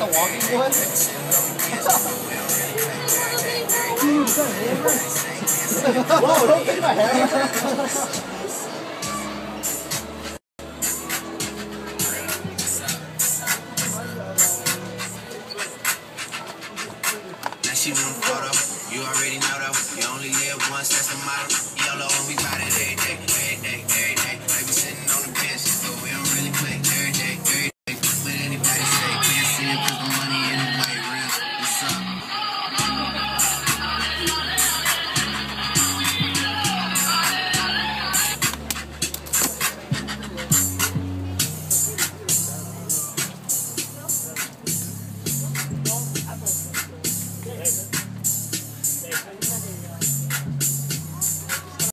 the walking one? Dude, is that hammer? Whoa, don't hit my hammer! You already know though. You only live once, that's the motto. Yellow, and we ride it every day, every day.